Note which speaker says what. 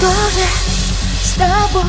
Speaker 1: тоже с тобой